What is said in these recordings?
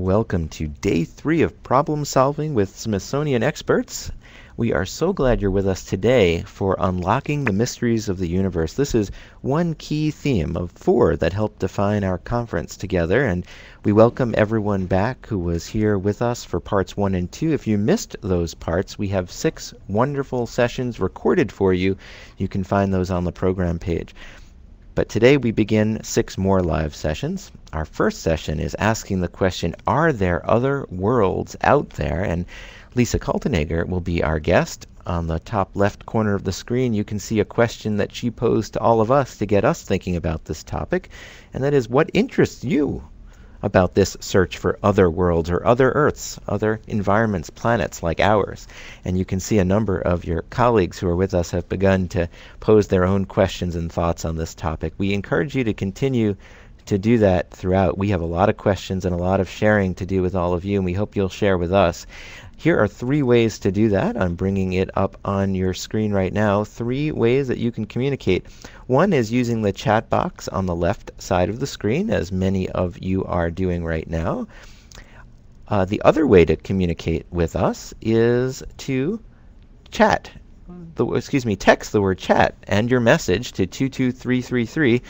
welcome to day three of problem solving with Smithsonian experts. We are so glad you're with us today for Unlocking the Mysteries of the Universe. This is one key theme of four that help define our conference together, and we welcome everyone back who was here with us for parts one and two. If you missed those parts, we have six wonderful sessions recorded for you. You can find those on the program page. But today we begin six more live sessions. Our first session is asking the question Are there other worlds out there? And Lisa Kaltenegger will be our guest. On the top left corner of the screen, you can see a question that she posed to all of us to get us thinking about this topic, and that is What interests you about this search for other worlds or other Earths, other environments, planets like ours. And you can see a number of your colleagues who are with us have begun to pose their own questions and thoughts on this topic. We encourage you to continue to do that throughout. We have a lot of questions and a lot of sharing to do with all of you, and we hope you'll share with us. Here are three ways to do that. I'm bringing it up on your screen right now. Three ways that you can communicate. One is using the chat box on the left side of the screen, as many of you are doing right now. Uh, the other way to communicate with us is to chat. The, excuse me, text the word chat and your message to 22333.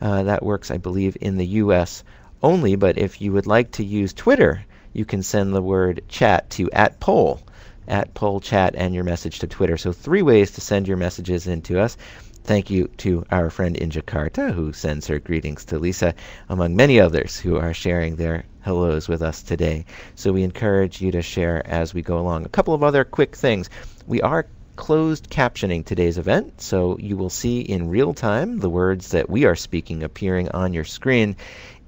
Uh, that works, I believe, in the US only, but if you would like to use Twitter, you can send the word chat to at poll, at poll chat, and your message to Twitter. So, three ways to send your messages in to us. Thank you to our friend in Jakarta who sends her greetings to Lisa, among many others who are sharing their hellos with us today. So, we encourage you to share as we go along. A couple of other quick things. We are closed captioning today's event, so you will see in real time the words that we are speaking appearing on your screen.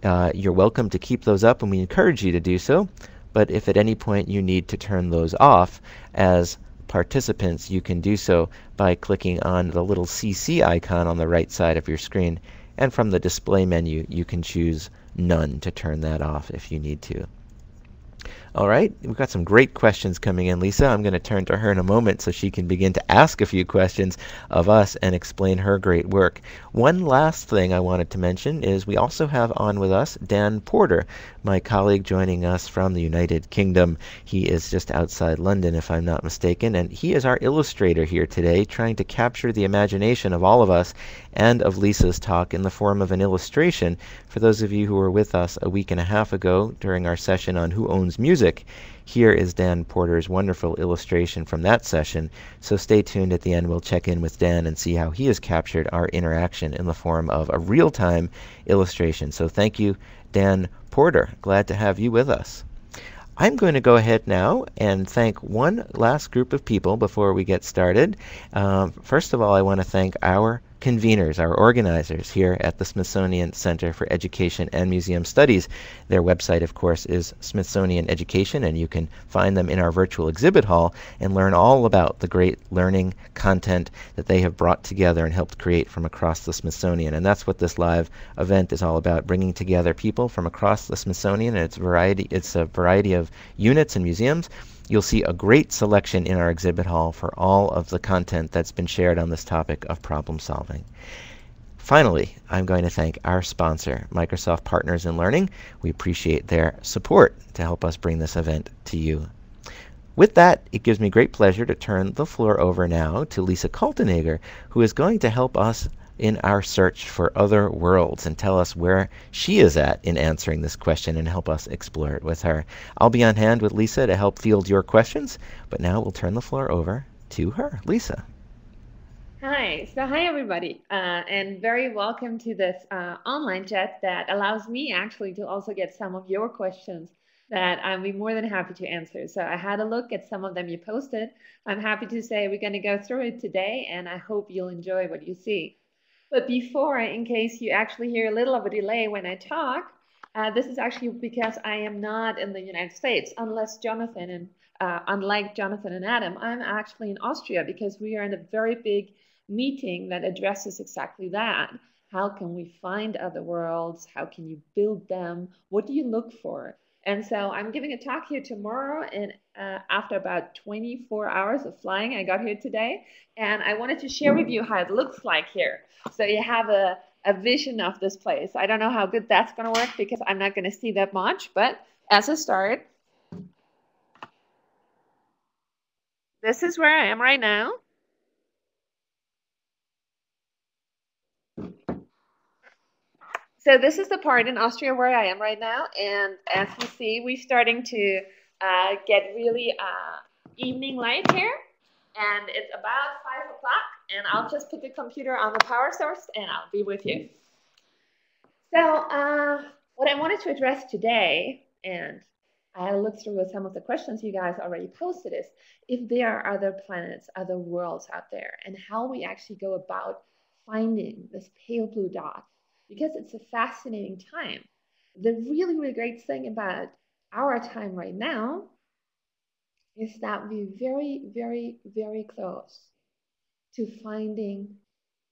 Uh, you're welcome to keep those up, and we encourage you to do so. But if at any point you need to turn those off, as participants, you can do so by clicking on the little CC icon on the right side of your screen. And from the display menu, you can choose none to turn that off if you need to. All right, we've got some great questions coming in. Lisa, I'm going to turn to her in a moment so she can begin to ask a few questions of us and explain her great work. One last thing I wanted to mention is we also have on with us Dan Porter, my colleague joining us from the United Kingdom. He is just outside London, if I'm not mistaken, and he is our illustrator here today, trying to capture the imagination of all of us and of Lisa's talk in the form of an illustration. For those of you who were with us a week and a half ago during our session on Who Owns Music, music. Here is Dan Porter's wonderful illustration from that session. So stay tuned at the end. We'll check in with Dan and see how he has captured our interaction in the form of a real time illustration. So thank you, Dan Porter. Glad to have you with us. I'm going to go ahead now and thank one last group of people before we get started. Um, first of all, I want to thank our conveners, our organizers here at the Smithsonian Center for Education and Museum Studies. Their website, of course, is Smithsonian Education, and you can find them in our virtual exhibit hall and learn all about the great learning content that they have brought together and helped create from across the Smithsonian. And that's what this live event is all about, bringing together people from across the Smithsonian and its variety it's a variety of units and museums You'll see a great selection in our exhibit hall for all of the content that's been shared on this topic of problem solving. Finally, I'm going to thank our sponsor, Microsoft Partners in Learning. We appreciate their support to help us bring this event to you. With that, it gives me great pleasure to turn the floor over now to Lisa Kaltenegger, who is going to help us in our search for other worlds and tell us where she is at in answering this question and help us explore it with her. I'll be on hand with Lisa to help field your questions, but now we'll turn the floor over to her. Lisa. Hi, so hi everybody, uh, and very welcome to this uh, online chat that allows me actually to also get some of your questions that I'll be more than happy to answer. So I had a look at some of them you posted. I'm happy to say we're going to go through it today, and I hope you'll enjoy what you see. But before, in case you actually hear a little of a delay when I talk, uh, this is actually because I am not in the United States, unless Jonathan and uh, unlike Jonathan and Adam, I'm actually in Austria because we are in a very big meeting that addresses exactly that. How can we find other worlds? How can you build them? What do you look for? And so I'm giving a talk here tomorrow, and uh, after about 24 hours of flying, I got here today, and I wanted to share with you how it looks like here. So you have a, a vision of this place. I don't know how good that's going to work because I'm not going to see that much, but as a start, this is where I am right now. So this is the part in Austria where I am right now. And as you see, we're starting to uh, get really uh, evening light here. And it's about 5 o'clock. And I'll just put the computer on the power source and I'll be with you. So uh, what I wanted to address today, and I looked through some of the questions you guys already posted, is if there are other planets, other worlds out there, and how we actually go about finding this pale blue dot because it's a fascinating time. The really, really great thing about our time right now is that we're very, very, very close to finding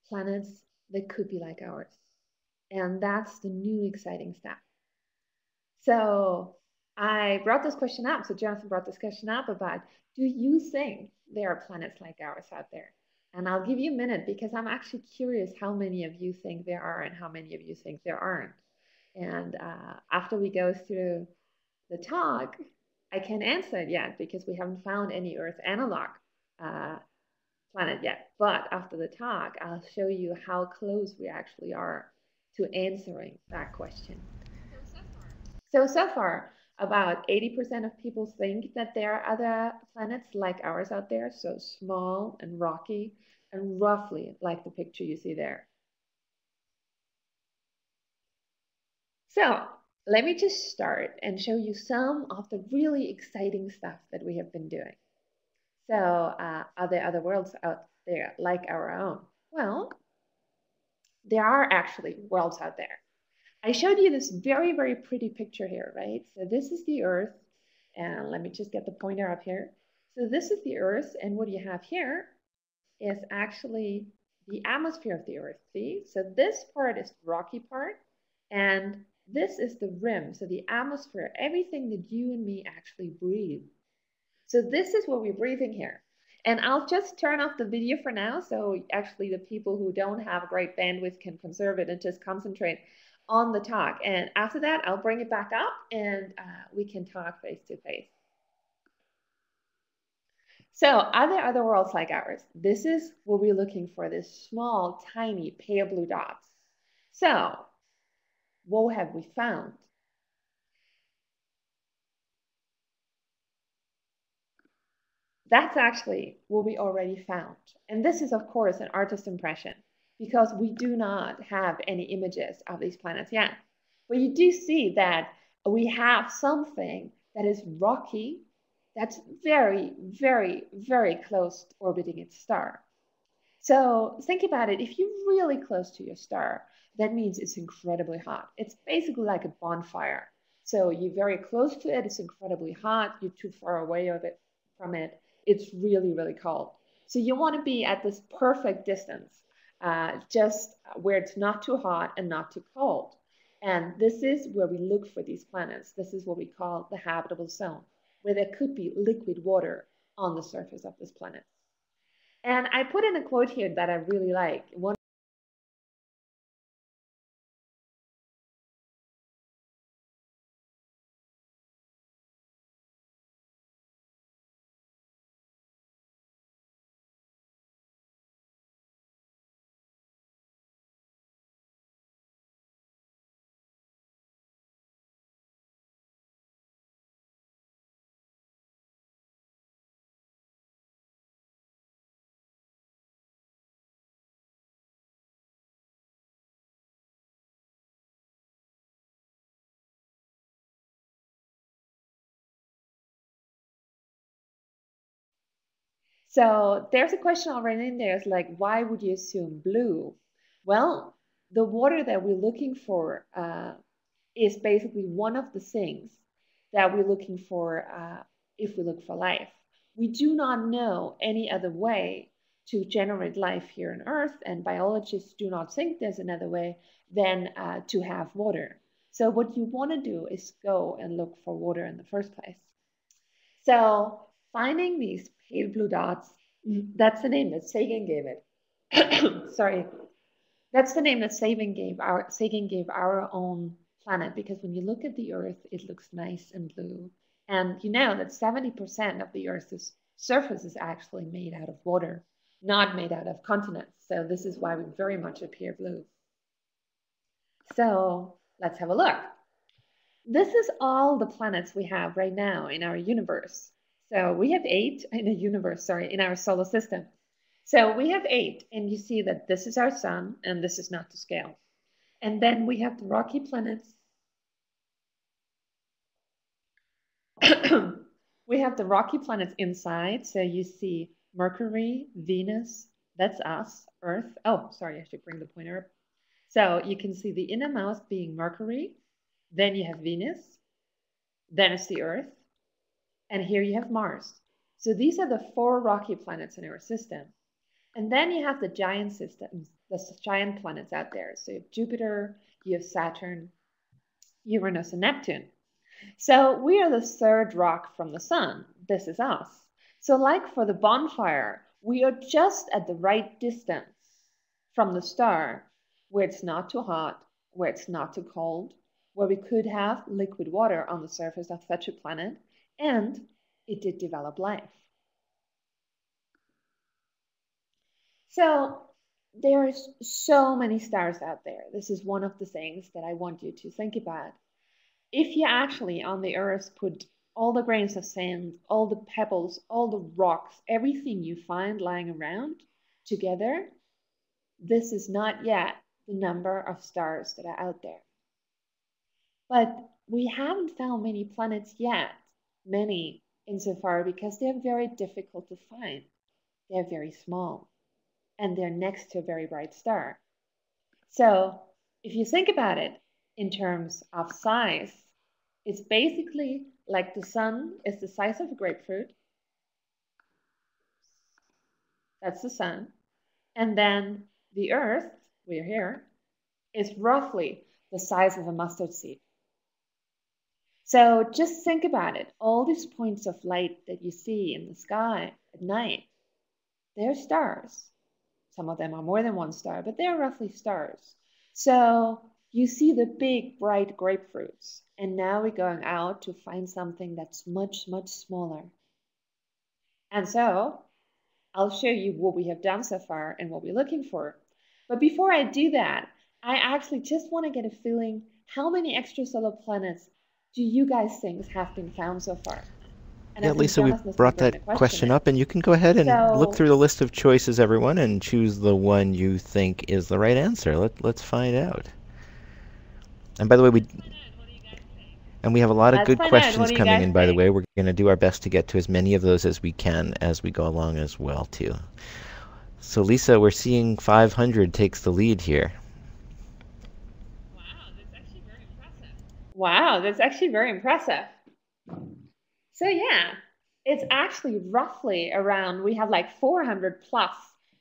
planets that could be like ours. And that's the new exciting step. So I brought this question up. So Jonathan brought this question up about do you think there are planets like ours out there? And I'll give you a minute because I'm actually curious how many of you think there are and how many of you think there aren't. And uh, after we go through the talk, I can't answer it yet because we haven't found any Earth analog uh, planet yet. But after the talk, I'll show you how close we actually are to answering that question. So, so far, about 80% of people think that there are other planets like ours out there, so small and rocky and roughly like the picture you see there. So let me just start and show you some of the really exciting stuff that we have been doing. So uh, are there other worlds out there like our own? Well, there are actually worlds out there. I showed you this very, very pretty picture here, right? So this is the Earth, and let me just get the pointer up here. So this is the Earth, and what you have here is actually the atmosphere of the Earth, see? So this part is the rocky part, and this is the rim, so the atmosphere, everything that you and me actually breathe. So this is what we're breathing here. And I'll just turn off the video for now, so actually the people who don't have great bandwidth can conserve it and just concentrate on the talk. And after that, I'll bring it back up and uh, we can talk face to face. So are there other worlds like ours? This is what we're looking for, this small, tiny, pale blue dots. So what have we found? That's actually what we already found. And this is, of course, an artist impression because we do not have any images of these planets yet. But you do see that we have something that is rocky, that's very, very, very close to orbiting its star. So think about it. If you're really close to your star, that means it's incredibly hot. It's basically like a bonfire. So you're very close to it. It's incredibly hot. You're too far away of it from it. It's really, really cold. So you want to be at this perfect distance uh, just where it's not too hot and not too cold. And this is where we look for these planets. This is what we call the habitable zone, where there could be liquid water on the surface of this planet. And I put in a quote here that I really like. One So there's a question already in there. It's like, why would you assume blue? Well, the water that we're looking for uh, is basically one of the things that we're looking for uh, if we look for life. We do not know any other way to generate life here on Earth, and biologists do not think there's another way than uh, to have water. So what you want to do is go and look for water in the first place. So finding these pale blue dots. Mm-hmm. That's the name that Sagan gave it. Sorry. That's the name that Sagan gave our Sagan gave our own planet because when you look at the Earth, it looks nice and blue. And you know that 70% of the Earth's surface is actually made out of water, not made out of continents. So this is why we very much appear blue. So let's have a look. This is all the planets we have right now in our universe. So we have eight in the universe, sorry, in our solar system. So we have eight, and you see that this is our sun, and this is not to scale. And then we have the rocky planets. we have the rocky planets inside. So you see Mercury, Venus, that's us, Earth. Oh, sorry, I should bring the pointer up. So you can see the innermost being Mercury. Then you have Venus. Then it's the Earth. And here you have Mars. So these are the four rocky planets in our system. And then you have the giant systems, the giant planets out there. So you have Jupiter, you have Saturn, Uranus, and Neptune. So we are the third rock from the sun. This is us. So, like for the bonfire, we are just at the right distance from the star where it's not too hot, where it's not too cold, where we could have liquid water on the surface of such a planet, and it did develop life. So there's so many stars out there. This is one of the things that I want you to think about. If you actually on the earth put all the grains of sand, all the pebbles, all the rocks, everything you find lying around together, this is not yet the number of stars that are out there. But we haven't found many planets yet, many insofar because they're very difficult to find. They're very small and they're next to a very bright star. So if you think about it in terms of size, it's basically like the sun is the size of a grapefruit. That's the sun. And then the earth, we're here, is roughly the size of a mustard seed. So just think about it. All these points of light that you see in the sky at night, they're stars. Some of them are more than one star, but they're roughly stars. So you see the big, bright grapefruits. And now we're going out to find something that's much, much smaller. And so I'll show you what we have done so far and what we're looking for. But before I do that, I actually just want to get a feeling how many extrasolar planets do you guys think have been found so far? And yeah, Lisa, we brought that question, question up, and you can go ahead and so, look through the list of choices, everyone, and choose the one you think is the right answer. Let, let's find out. And by the way, we and we have a lot of good questions coming in. By the way, we're going to do our best to get to as many of those as we can as we go along as well, too. So, Lisa, we're seeing 500 takes the lead here. Wow, that's actually very impressive. Wow, that's actually very impressive. So yeah, it's actually roughly around, we have like 400 plus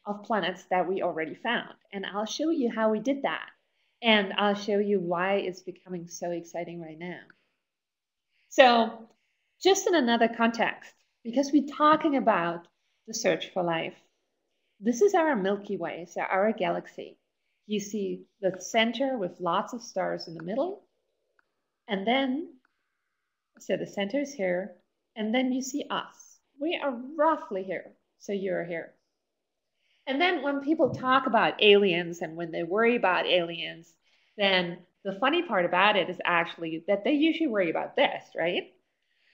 of planets that we already found. And I'll show you how we did that. And I'll show you why it's becoming so exciting right now. So just in another context, because we're talking about the search for life, this is our Milky Way, so our galaxy. You see the center with lots of stars in the middle. And then, so the center is here, and then you see us. We are roughly here. So you're here. And then when people talk about aliens and when they worry about aliens, then the funny part about it is actually that they usually worry about this, right?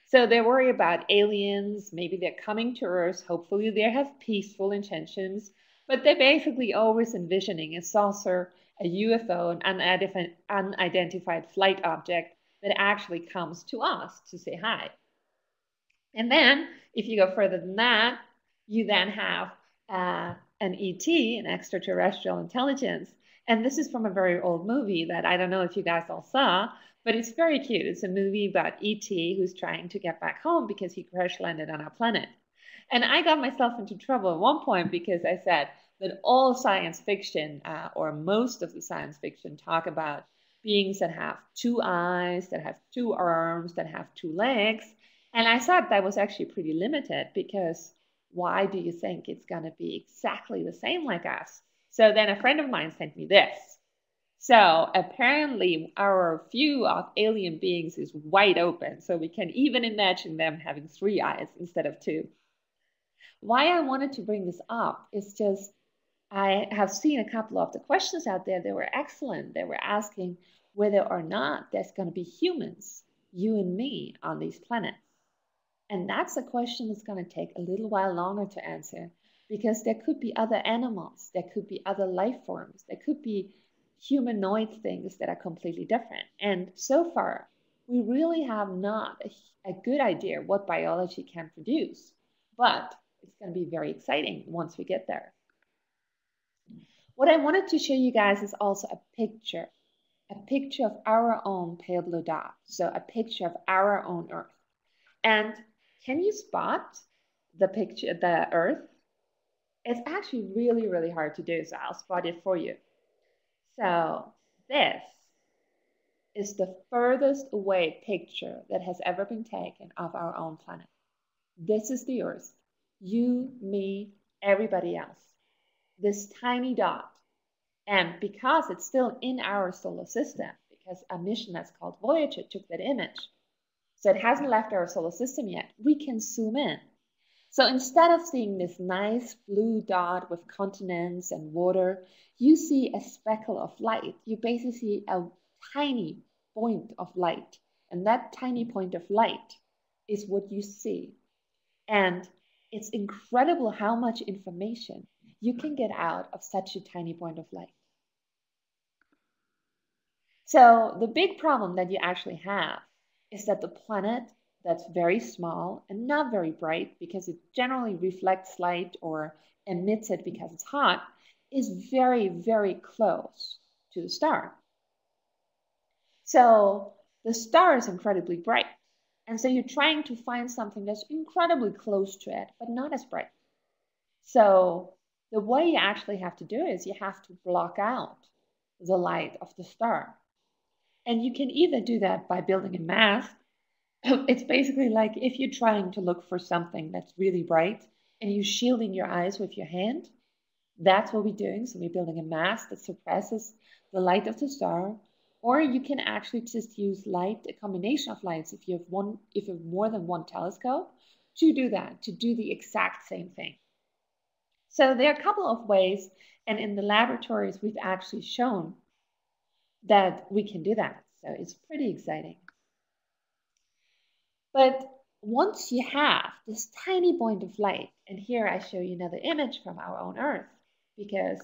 So they worry about aliens, maybe they're coming to Earth, hopefully they have peaceful intentions, but they're basically always envisioning a saucer, a UFO, an unidentified flight object that actually comes to us to say hi. And then if you go further than that, you then have uh, an ET, an extraterrestrial intelligence. And this is from a very old movie that I don't know if you guys all saw, but it's very cute. It's a movie about ET who's trying to get back home because he crash landed on our planet. And I got myself into trouble at one point because I said that all science fiction, uh, or most of the science fiction, talk about beings that have two eyes, that have two arms, that have two legs. And I thought that was actually pretty limited because why do you think it's going to be exactly the same like us? So then a friend of mine sent me this. So apparently, our view of alien beings is wide open, so we can even imagine them having three eyes instead of two. Why I wanted to bring this up is just I have seen a couple of the questions out there They were excellent. They were asking whether or not there's going to be humans, you and me, on these planets. And that's a question that's going to take a little while longer to answer because there could be other animals, there could be other life forms, there could be humanoid things that are completely different. And so far, we really have not a, a good idea what biology can produce, but it's going to be very exciting once we get there. What I wanted to show you guys is also a picture, a picture of our own pale blue dot, so a picture of our own Earth. And can you spot the picture, the Earth? It's actually really, really hard to do, so I'll spot it for you. So this is the furthest away picture that has ever been taken of our own planet. This is the Earth. You, me, everybody else. This tiny dot. And because it's still in our solar system, because a mission that's called Voyager took that image, so it hasn't left our solar system yet, we can zoom in so instead of seeing this nice blue dot with continents and water, you see a speckle of light. You basically see a tiny point of light. And that tiny point of light is what you see. And it's incredible how much information you can get out of such a tiny point of light. So the big problem that you actually have is that the planet that's very small and not very bright because it generally reflects light or emits it because it's hot, is very, very close to the star. So the star is incredibly bright. And so you're trying to find something that's incredibly close to it, but not as bright. So the way you actually have to do is you have to block out the light of the star. And you can either do that by building a mask it's basically like if you're trying to look for something that's really bright and you're shielding your eyes with your hand, that's what we're doing. So we're building a mask that suppresses the light of the star. Or you can actually just use light, a combination of lights, if you have one, if you have more than one telescope, to do that, to do the exact same thing. So there are a couple of ways, and in the laboratories, we've actually shown that we can do that. So it's pretty exciting. But once you have this tiny point of light, and here I show you another image from our own Earth, because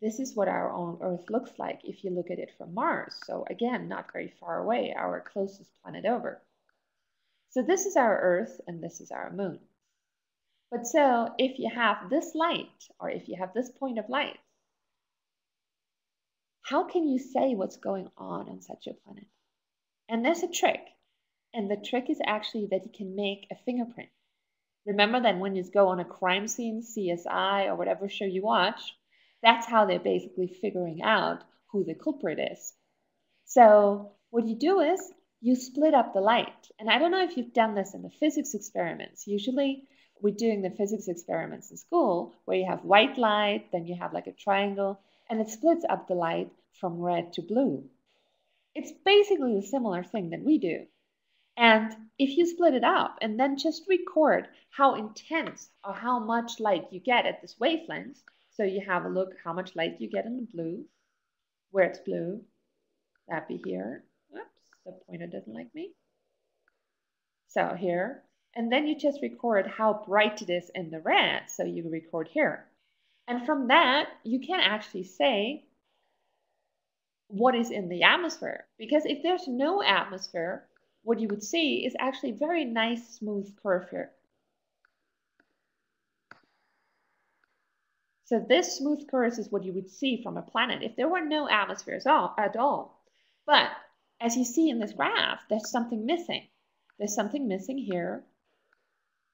this is what our own Earth looks like if you look at it from Mars. So again, not very far away, our closest planet over. So this is our Earth and this is our moon. But so if you have this light, or if you have this point of light, how can you say what's going on on such a planet? And there's a trick. And the trick is actually that you can make a fingerprint. Remember that when you go on a crime scene, CSI, or whatever show you watch, that's how they're basically figuring out who the culprit is. So what you do is you split up the light. And I don't know if you've done this in the physics experiments. Usually we're doing the physics experiments in school where you have white light, then you have like a triangle, and it splits up the light from red to blue. It's basically a similar thing that we do. And if you split it up and then just record how intense or how much light you get at this wavelength, so you have a look how much light you get in the blue, where it's blue, that'd be here. Oops, the pointer doesn't like me. So here, and then you just record how bright it is in the red, so you record here. And from that, you can actually say what is in the atmosphere. Because if there's no atmosphere, what you would see is actually very nice smooth curve here. So this smooth curve is what you would see from a planet if there were no atmosphere at all. But as you see in this graph, there's something missing. There's something missing here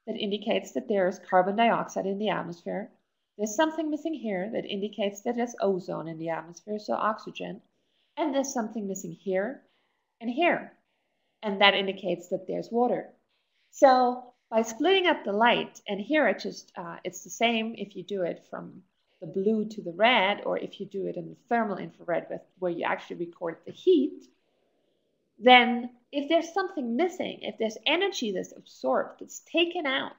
that indicates that there's carbon dioxide in the atmosphere. There's something missing here that indicates that there's ozone in the atmosphere, so oxygen. And there's something missing here and here and that indicates that there's water. So by splitting up the light, and here it just uh, it's the same if you do it from the blue to the red, or if you do it in the thermal infrared with, where you actually record the heat, then if there's something missing, if there's energy that's absorbed, that's taken out,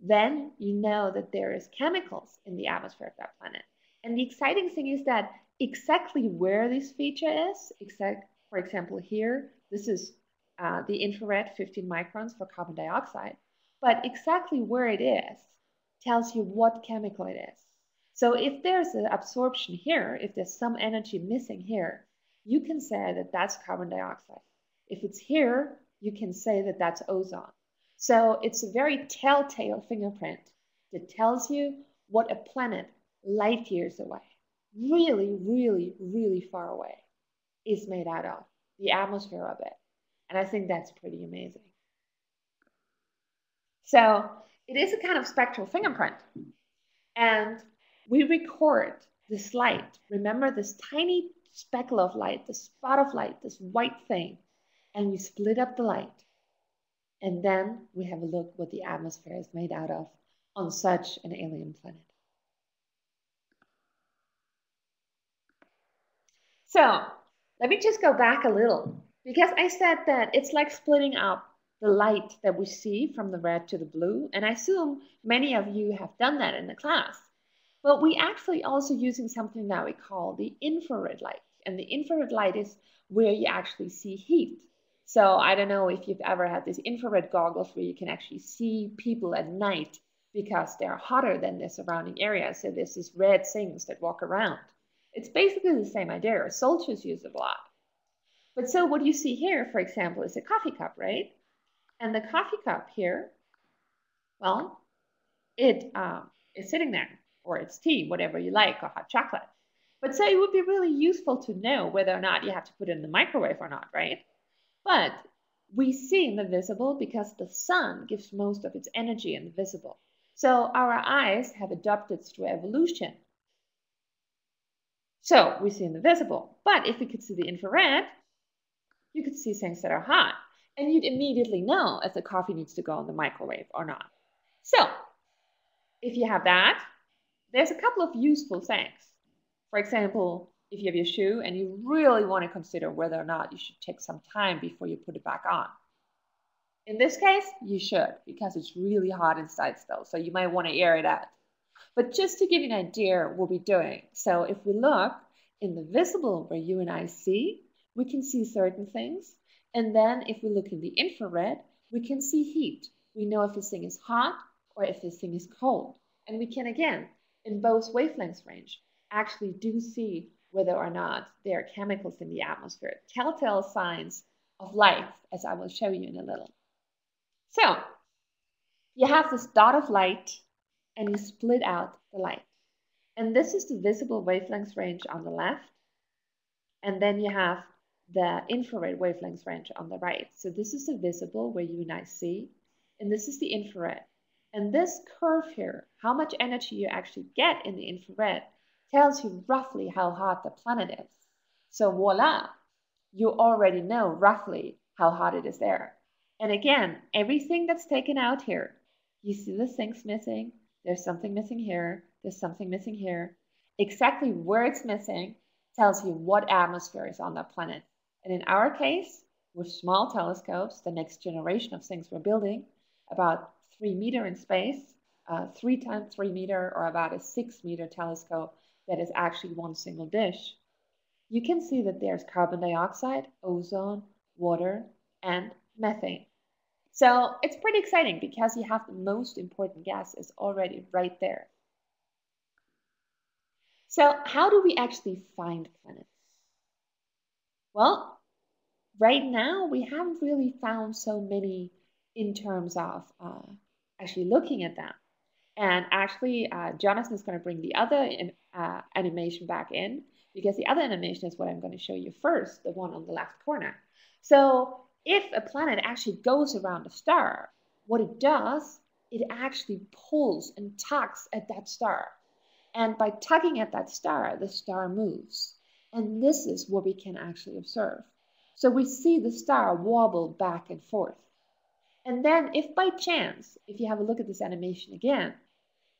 then you know that there is chemicals in the atmosphere of that planet. And the exciting thing is that exactly where this feature is, exact, for example, here, this is uh, the infrared 15 microns for carbon dioxide, but exactly where it is tells you what chemical it is. So if there's an absorption here, if there's some energy missing here, you can say that that's carbon dioxide. If it's here, you can say that that's ozone. So it's a very telltale fingerprint that tells you what a planet light years away, really, really, really far away, is made out of, the atmosphere of it. And I think that's pretty amazing. So it is a kind of spectral fingerprint. And we record this light. Remember this tiny speckle of light, this spot of light, this white thing. And we split up the light. And then we have a look what the atmosphere is made out of on such an alien planet. So let me just go back a little because I said that it's like splitting up the light that we see from the red to the blue. And I assume many of you have done that in the class. But we actually also using something that we call the infrared light. And the infrared light is where you actually see heat. So I don't know if you've ever had these infrared goggles where you can actually see people at night because they're hotter than the surrounding area. So there's these red things that walk around. It's basically the same idea. Soldiers use it a lot. But so what you see here, for example, is a coffee cup, right? And the coffee cup here, well, it um, is sitting there, or it's tea, whatever you like, or hot chocolate. But so it would be really useful to know whether or not you have to put it in the microwave or not, right? But we see in the visible because the sun gives most of its energy in the visible. So our eyes have adapted through evolution. So we see in the visible. But if we could see the infrared, you could see things that are hot. And you'd immediately know if the coffee needs to go in the microwave or not. So, if you have that, there's a couple of useful things. For example, if you have your shoe and you really want to consider whether or not you should take some time before you put it back on. In this case, you should because it's really hot inside still, so you might want to air it out. But just to give you an idea what we're doing, so if we look in the visible where you and I see, we can see certain things. And then if we look in the infrared, we can see heat. We know if this thing is hot or if this thing is cold. And we can, again, in both wavelengths range, actually do see whether or not there are chemicals in the atmosphere, telltale signs of life, as I will show you in a little. So, you have this dot of light and you split out the light. And this is the visible wavelength range on the left. And then you have the infrared wavelength range on the right. So this is the visible where you and I see, and this is the infrared. And this curve here, how much energy you actually get in the infrared, tells you roughly how hot the planet is. So voila, you already know roughly how hot it is there. And again, everything that's taken out here, you see the things missing, there's something missing here, there's something missing here. Exactly where it's missing tells you what atmosphere is on that planet. And in our case, with small telescopes, the next generation of things we're building, about three meter in space, uh, three times three meter, or about a six meter telescope that is actually one single dish, you can see that there's carbon dioxide, ozone, water, and methane. So it's pretty exciting because you have the most important gases already right there. So how do we actually find planets? Well, right now we haven't really found so many in terms of uh, actually looking at them. And actually, uh, Jonathan is going to bring the other uh, animation back in because the other animation is what I'm going to show you first, the one on the left corner. So if a planet actually goes around a star, what it does, it actually pulls and tugs at that star. And by tugging at that star, the star moves. And this is what we can actually observe. So we see the star wobble back and forth. And then if by chance, if you have a look at this animation again,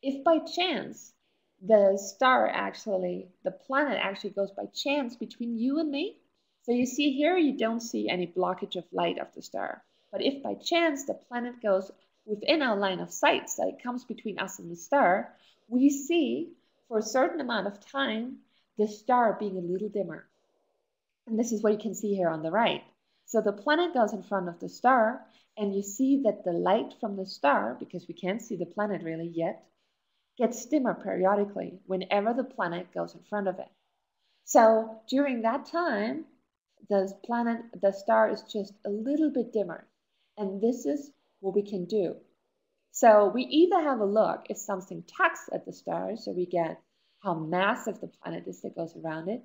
if by chance the star actually, the planet actually goes by chance between you and me. So you see here, you don't see any blockage of light of the star. But if by chance the planet goes within our line of sight, so it comes between us and the star, we see for a certain amount of time the star being a little dimmer. And this is what you can see here on the right. So the planet goes in front of the star, and you see that the light from the star, because we can't see the planet really yet, gets dimmer periodically whenever the planet goes in front of it. So during that time, the planet, the star is just a little bit dimmer. And this is what we can do. So we either have a look if something tugs at the star, so we get how massive the planet is that goes around it,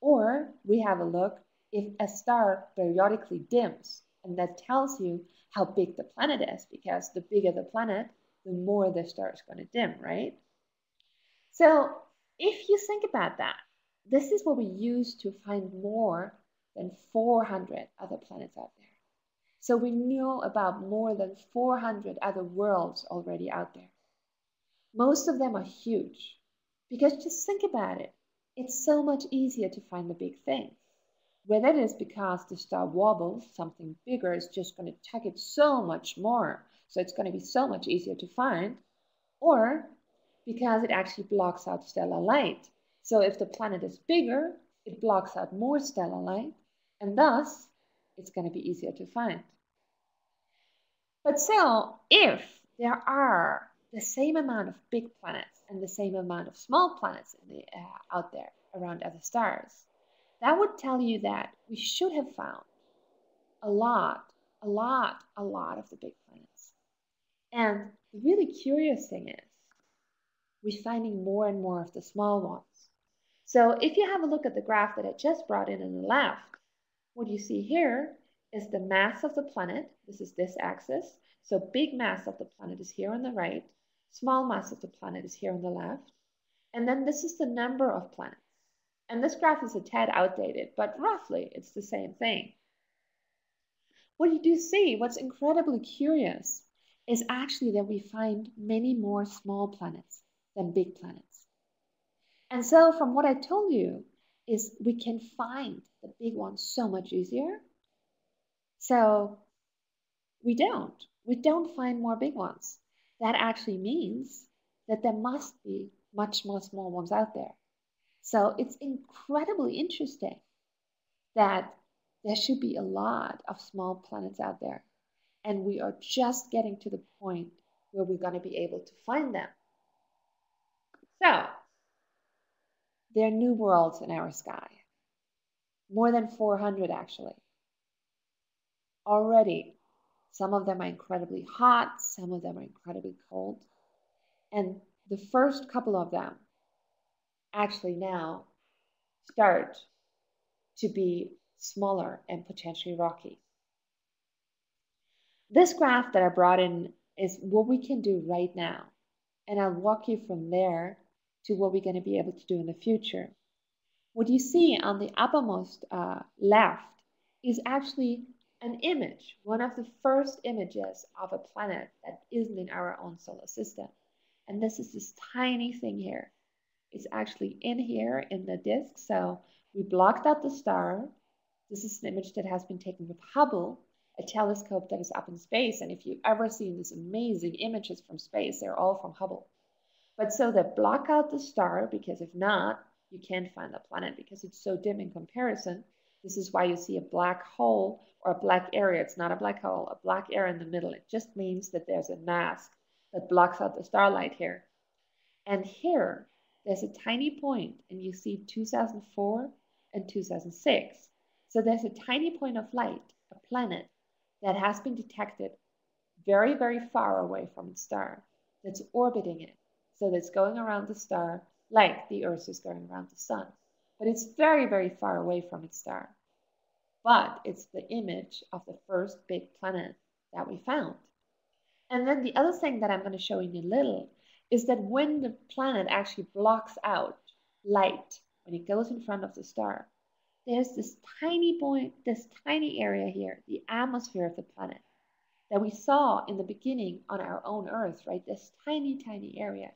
or we have a look if a star periodically dims, and that tells you how big the planet is, because the bigger the planet, the more the star is going to dim, right? So if you think about that, this is what we use to find more than 400 other planets out there. So we know about more than 400 other worlds already out there. Most of them are huge. Because just think about it. It's so much easier to find the big things. Whether it is because the star wobbles, something bigger is just going to tug it so much more, so it's going to be so much easier to find, or because it actually blocks out stellar light. So if the planet is bigger, it blocks out more stellar light, and thus it's going to be easier to find. But still, if there are the same amount of big planets and the same amount of small planets the, uh, out there around other stars, that would tell you that we should have found a lot, a lot, a lot of the big planets. And the really curious thing is, we're finding more and more of the small ones. So if you have a look at the graph that I just brought in on the left, what you see here is the mass of the planet. This is this axis. So big mass of the planet is here on the right. Small mass of the planet is here on the left. And then this is the number of planets. And this graph is a tad outdated, but roughly it's the same thing. What you do see, what's incredibly curious, is actually that we find many more small planets than big planets. And so from what I told you, is we can find the big ones so much easier. So we don't. We don't find more big ones that actually means that there must be much more small ones out there. So it's incredibly interesting that there should be a lot of small planets out there. And we are just getting to the point where we're going to be able to find them. So, there are new worlds in our sky. More than 400 actually. Already some of them are incredibly hot, some of them are incredibly cold. And the first couple of them actually now start to be smaller and potentially rocky. This graph that I brought in is what we can do right now. And I'll walk you from there to what we're going to be able to do in the future. What you see on the uppermost uh, left is actually an image, one of the first images of a planet that isn't in our own solar system. And this is this tiny thing here. It's actually in here in the disk. So we blocked out the star. This is an image that has been taken with Hubble, a telescope that is up in space. And if you've ever seen these amazing images from space, they're all from Hubble. But so they block out the star because if not, you can't find the planet because it's so dim in comparison. This is why you see a black hole or a black area. It's not a black hole, a black area in the middle. It just means that there's a mask that blocks out the starlight here. And here, there's a tiny point, and you see 2004 and 2006. So there's a tiny point of light, a planet, that has been detected very, very far away from its star, that's orbiting it. So that's going around the star like the Earth is going around the sun. But it's very, very far away from its star but it's the image of the first big planet that we found. And then the other thing that I'm going to show in a little is that when the planet actually blocks out light, when it goes in front of the star, there's this tiny point, this tiny area here, the atmosphere of the planet, that we saw in the beginning on our own Earth, right? This tiny, tiny area.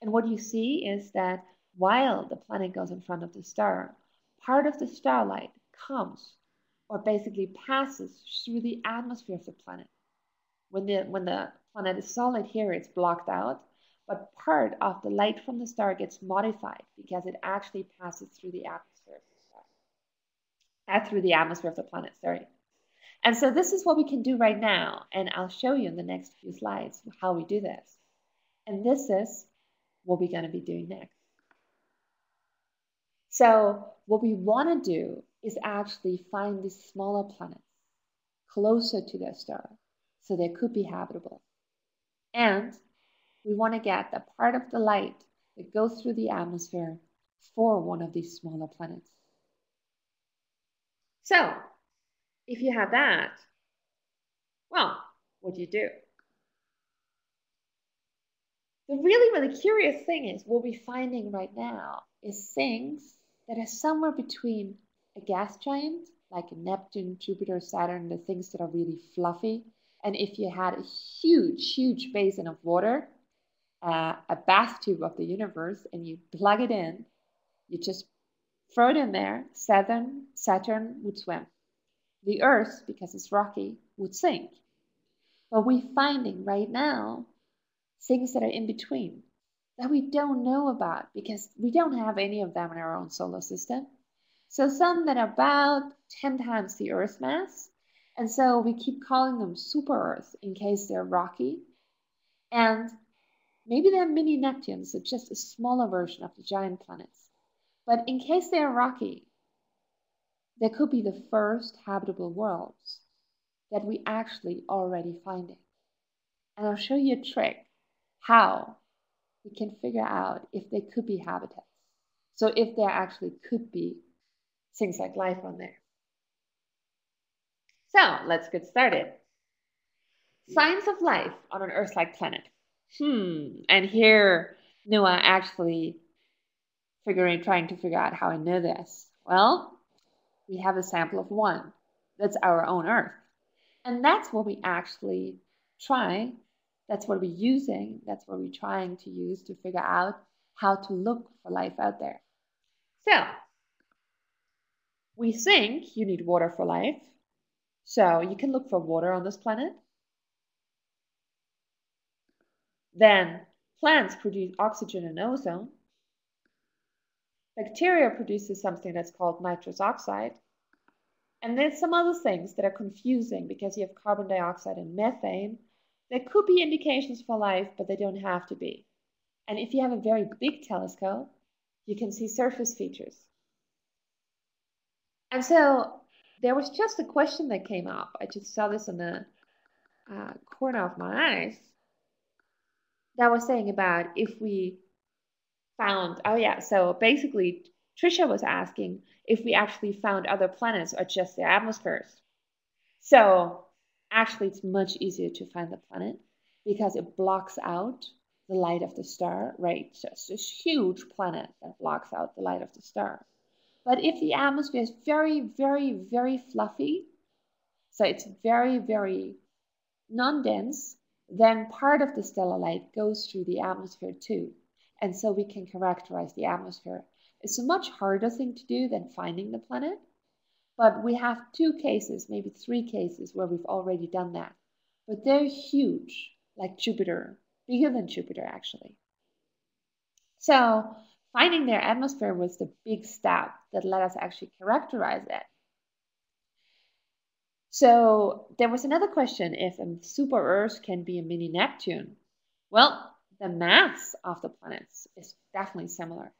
And what you see is that while the planet goes in front of the star, part of the starlight comes or basically passes through the atmosphere of the planet. When the, when the planet is solid here, it's blocked out, but part of the light from the star gets modified because it actually passes through the atmosphere. Uh, through the atmosphere of the planet, sorry. And so this is what we can do right now, and I'll show you in the next few slides how we do this. And this is what we're going to be doing next. So what we want to do is actually find these smaller planets closer to their star so they could be habitable. And we want to get the part of the light that goes through the atmosphere for one of these smaller planets. So, if you have that, well, what do you do? The really, really curious thing is what we're finding right now is things that are somewhere between a gas giant, like Neptune, Jupiter, Saturn, the things that are really fluffy. And if you had a huge, huge basin of water, uh, a bath tube of the universe, and you plug it in, you just there, Saturn, Saturn would swim. The Earth, because it's rocky, would sink. But we're finding right now things that are in between that we don't know about because we don't have any of them in our own solar system. So some that are about 10 times the Earth's mass. And so we keep calling them super Earth in case they're rocky. And maybe they're mini Neptunes, so just a smaller version of the giant planets. But in case they're rocky, they could be the first habitable worlds that we actually already finding. And I'll show you a trick how we can figure out if they could be habitats. So if there actually could be things like life on there. So let's get started. Signs of life on an Earth-like planet. Hmm, and here Noah actually figuring, trying to figure out how I know this. Well, we have a sample of one. That's our own Earth. And that's what we actually try that's what we're using. That's what we're trying to use to figure out how to look for life out there. So, we think you need water for life. So, you can look for water on this planet. Then, plants produce oxygen and ozone. Bacteria produces something that's called nitrous oxide. And there's some other things that are confusing because you have carbon dioxide and methane there could be indications for life, but they don't have to be. And if you have a very big telescope, you can see surface features. And so there was just a question that came up. I just saw this in the uh, corner of my eyes that was saying about if we found, oh yeah, so basically Trisha was asking if we actually found other planets or just their atmospheres. So actually it's much easier to find the planet because it blocks out the light of the star, right? So it's this huge planet that blocks out the light of the star. But if the atmosphere is very, very, very fluffy, so it's very, very non-dense, then part of the stellar light goes through the atmosphere too. And so we can characterize the atmosphere. It's a much harder thing to do than finding the planet but we have two cases, maybe three cases where we've already done that. But they're huge, like Jupiter, bigger than Jupiter actually. So finding their atmosphere was the big step that let us actually characterize it. So there was another question if a super Earth can be a mini Neptune. Well, the mass of the planets is definitely similar.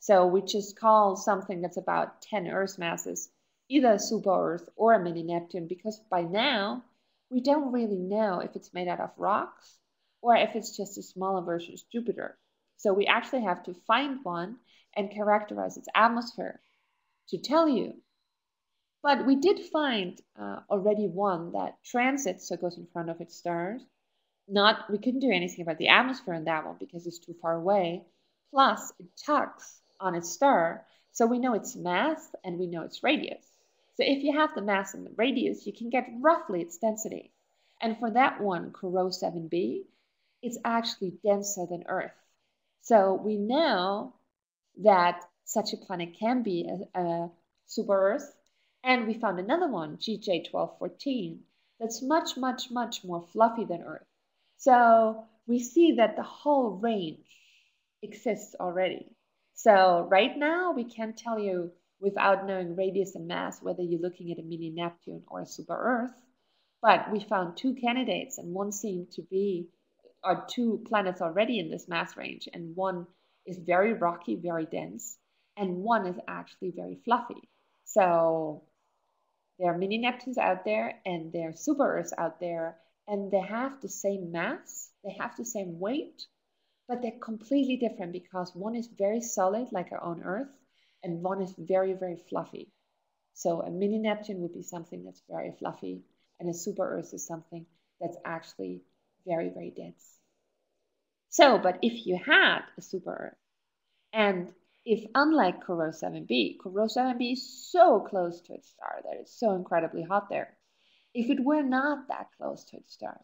So we just call something that's about 10 Earth masses either a super Earth or a mini Neptune because by now we don't really know if it's made out of rocks or if it's just a smaller version of Jupiter. So we actually have to find one and characterize its atmosphere to tell you. But we did find uh, already one that transits, so goes in front of its stars. Not, we couldn't do anything about the atmosphere in that one because it's too far away. Plus, it tugs on its star, so we know its mass and we know its radius. So if you have the mass and the radius, you can get roughly its density. And for that one, Corot 7b, it's actually denser than Earth. So we know that such a planet can be a, a super Earth. And we found another one, GJ1214, that's much, much, much more fluffy than Earth. So we see that the whole range exists already. So right now, we can't tell you without knowing radius and mass whether you're looking at a mini Neptune or a super Earth. But we found two candidates, and one seemed to be, or two planets already in this mass range, and one is very rocky, very dense, and one is actually very fluffy. So there are mini Neptunes out there, and there are super Earths out there, and they have the same mass, they have the same weight, but they're completely different because one is very solid, like our own Earth, and one is very, very fluffy. So a mini Neptune would be something that's very fluffy, and a super Earth is something that's actually very, very dense. So, but if you had a super Earth, and if unlike Corot 7b, Corot 7b is so close to its star that it's so incredibly hot there, if it were not that close to its star,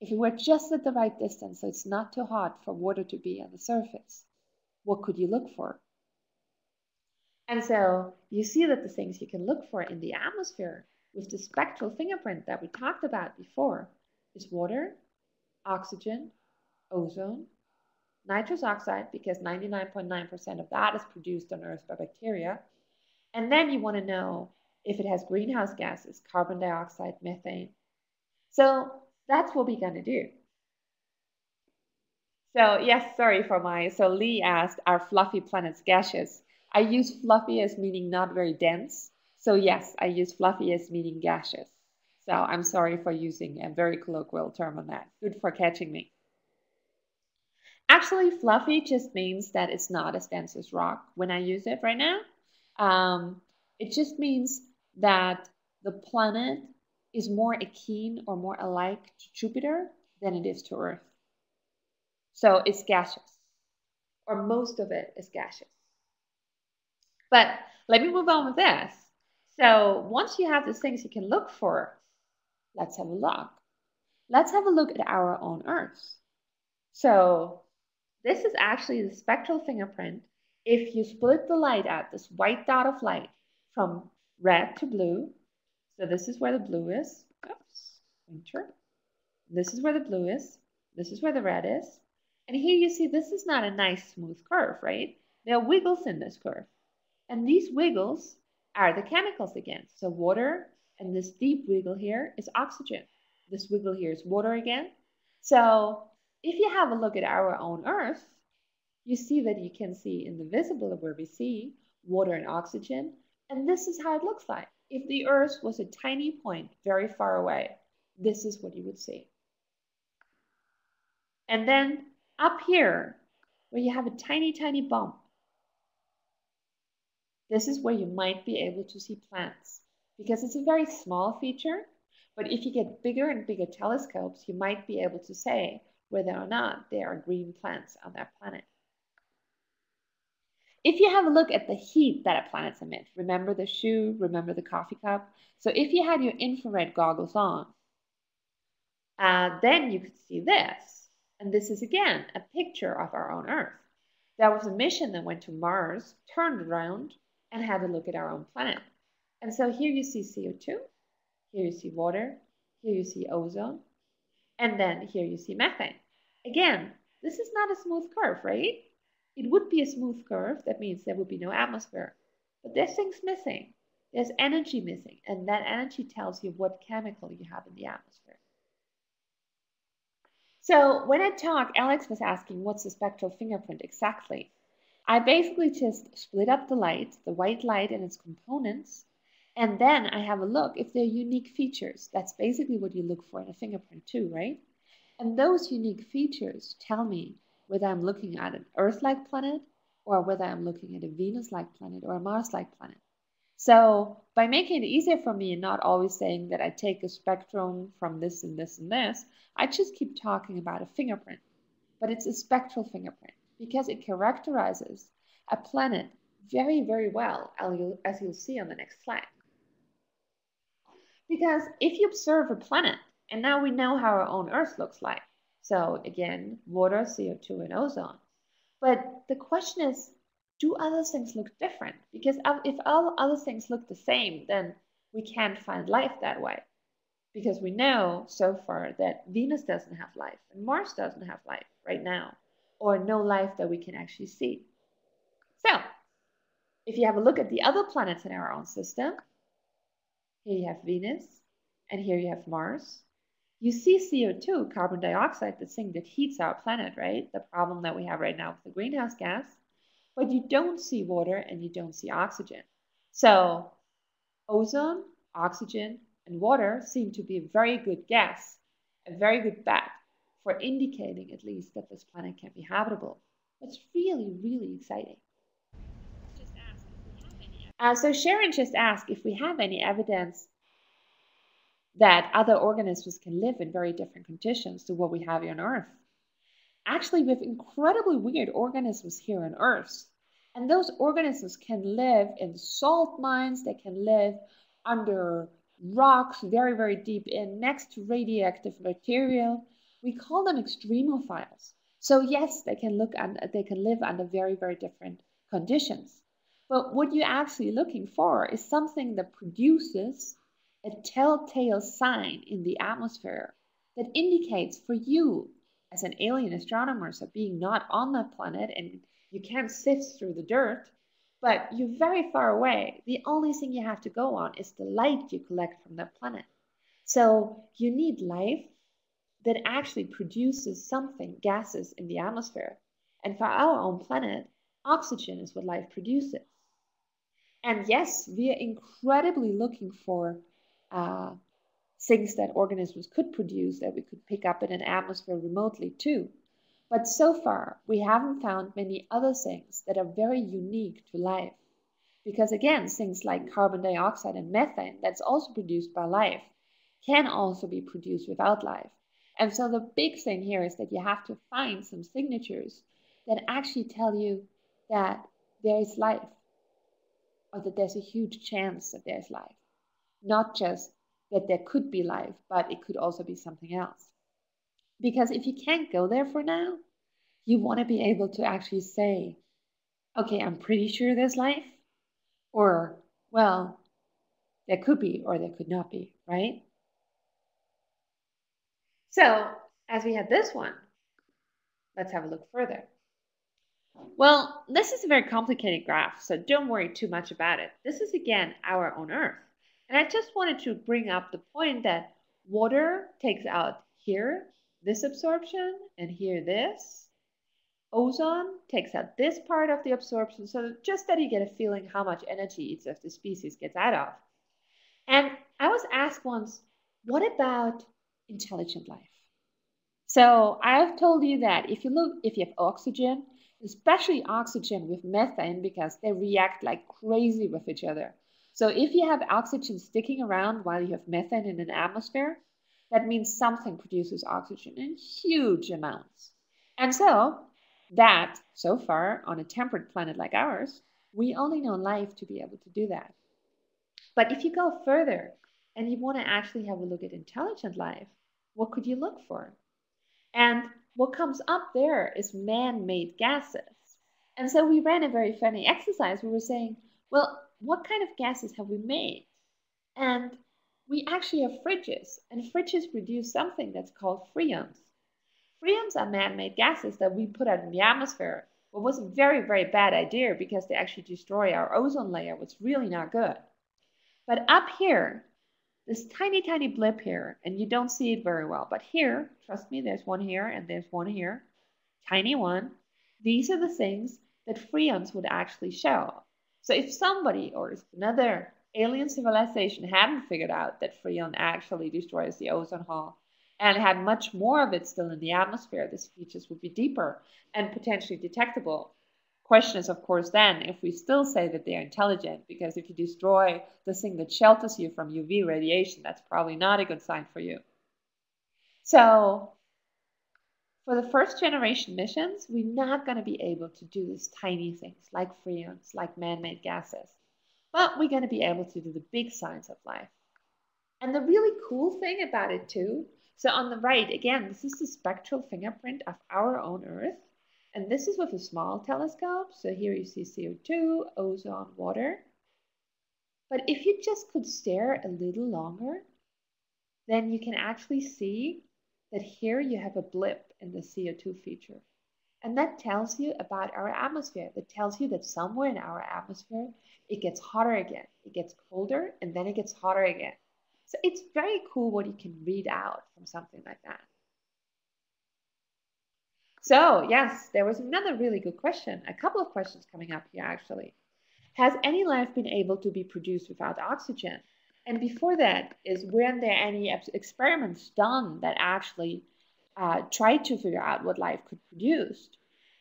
if it were just at the right distance so it's not too hot for water to be on the surface, what could you look for? And so you see that the things you can look for in the atmosphere with the spectral fingerprint that we talked about before is water, oxygen, ozone, nitrous oxide, because 99.9% of that is produced on Earth by bacteria. And then you want to know if it has greenhouse gases, carbon dioxide, methane. So that's what we're going to do. So yes, sorry for my, so Lee asked, are fluffy planets gaseous? I use fluffy as meaning not very dense. So yes, I use fluffy as meaning gaseous. So I'm sorry for using a very colloquial term on that. Good for catching me. Actually, fluffy just means that it's not as dense as rock when I use it right now. Um, it just means that the planet is more akin or more alike to Jupiter than it is to Earth. So it's gaseous, or most of it is gaseous. But let me move on with this. So once you have these things you can look for, let's have a look. Let's have a look at our own Earth. So this is actually the spectral fingerprint. If you split the light out, this white dot of light from red to blue, so this is where the blue is. Oops, winter. This is where the blue is. This is where the red is. And here you see this is not a nice smooth curve, right? There are wiggles in this curve. And these wiggles are the chemicals again. So water and this deep wiggle here is oxygen. This wiggle here is water again. So if you have a look at our own Earth, you see that you can see in the visible where we see water and oxygen. And this is how it looks like. If the Earth was a tiny point very far away, this is what you would see. And then up here, where you have a tiny, tiny bump, this is where you might be able to see plants because it's a very small feature. But if you get bigger and bigger telescopes, you might be able to say whether or not there are green plants on that planet. If you have a look at the heat that a planets emit, remember the shoe, remember the coffee cup. So if you had your infrared goggles on, uh, then you could see this. And this is again a picture of our own Earth. That was a mission that went to Mars, turned around, and had a look at our own planet. And so here you see CO2, here you see water, here you see ozone, and then here you see methane. Again, this is not a smooth curve, right? It would be a smooth curve. That means there would be no atmosphere. But there's things missing. There's energy missing. And that energy tells you what chemical you have in the atmosphere. So when I talk, Alex was asking, what's the spectral fingerprint exactly? I basically just split up the light, the white light and its components, and then I have a look if they're unique features. That's basically what you look for in a fingerprint too, right? And those unique features tell me whether I'm looking at an Earth-like planet or whether I'm looking at a Venus-like planet or a Mars-like planet. So by making it easier for me and not always saying that I take a spectrum from this and this and this, I just keep talking about a fingerprint. But it's a spectral fingerprint because it characterizes a planet very, very well, as you'll see on the next slide. Because if you observe a planet, and now we know how our own Earth looks like. So again, water, CO2, and ozone. But the question is, do other things look different? Because if all other things look the same, then we can't find life that way. Because we know so far that Venus doesn't have life and Mars doesn't have life right now, or no life that we can actually see. So, if you have a look at the other planets in our own system, here you have Venus, and here you have Mars. You see CO2, carbon dioxide, the thing that heats our planet, right? The problem that we have right now with the greenhouse gas. But you don't see water and you don't see oxygen. So ozone, oxygen, and water seem to be a very good guess, a very good bet for indicating at least that this planet can be habitable. It's really, really exciting. Uh, so Sharon just asked if we have any evidence that other organisms can live in very different conditions to what we have here on Earth. Actually, we have incredibly weird organisms here on Earth. And those organisms can live in salt mines, they can live under rocks very, very deep in, next to radioactive material. We call them extremophiles. So yes, they can look and they can live under very, very different conditions. But what you're actually looking for is something that produces a telltale sign in the atmosphere that indicates for you as an alien astronomer, so being not on that planet and you can't sift through the dirt, but you're very far away. The only thing you have to go on is the light you collect from that planet. So you need life that actually produces something, gases in the atmosphere. And for our own planet, oxygen is what life produces. And yes, we are incredibly looking for uh, things that organisms could produce that we could pick up in an atmosphere remotely too. But so far, we haven't found many other things that are very unique to life. Because again, things like carbon dioxide and methane, that's also produced by life, can also be produced without life. And so the big thing here is that you have to find some signatures that actually tell you that there is life or that there's a huge chance that there's life not just that there could be life, but it could also be something else. Because if you can't go there for now, you want to be able to actually say, okay, I'm pretty sure there's life, or, well, there could be or there could not be, right? So, as we had this one, let's have a look further. Well, this is a very complicated graph, so don't worry too much about it. This is again our own Earth. And I just wanted to bring up the point that water takes out here this absorption and here this. Ozone takes out this part of the absorption, so just that you get a feeling how much energy each of the species gets out of. And I was asked once, what about intelligent life? So I've told you that if you look, if you have oxygen, especially oxygen with methane, because they react like crazy with each other. So if you have oxygen sticking around while you have methane in an atmosphere, that means something produces oxygen in huge amounts. And so that, so far, on a temperate planet like ours, we only know life to be able to do that. But if you go further and you want to actually have a look at intelligent life, what could you look for? And what comes up there is man made gases. And so we ran a very funny exercise We were saying, well, what kind of gases have we made? And we actually have fridges, and fridges produce something that's called freons. Freons are man-made gases that we put out in the atmosphere, but was a very, very bad idea because they actually destroy our ozone layer, which is really not good. But up here, this tiny, tiny blip here, and you don't see it very well, but here, trust me, there's one here and there's one here, tiny one. These are the things that freons would actually show. So if somebody or if another alien civilization hadn't figured out that freon actually destroys the ozone hole and had much more of it still in the atmosphere, the species would be deeper and potentially detectable. Question is, of course, then if we still say that they're intelligent, because if you destroy the thing that shelters you from UV radiation, that's probably not a good sign for you. So for the first generation missions, we're not going to be able to do these tiny things like freons, like man-made gases. But we're going to be able to do the big signs of life. And the really cool thing about it too, so on the right, again, this is the spectral fingerprint of our own Earth. And this is with a small telescope. So here you see CO2, ozone, water. But if you just could stare a little longer, then you can actually see that here you have a blip in the CO2 feature. And that tells you about our atmosphere. That tells you that somewhere in our atmosphere, it gets hotter again. It gets colder and then it gets hotter again. So it's very cool what you can read out from something like that. So yes, there was another really good question. A couple of questions coming up here actually. Has any life been able to be produced without oxygen? And before that is, weren't there any experiments done that actually uh, tried to figure out what life could produce?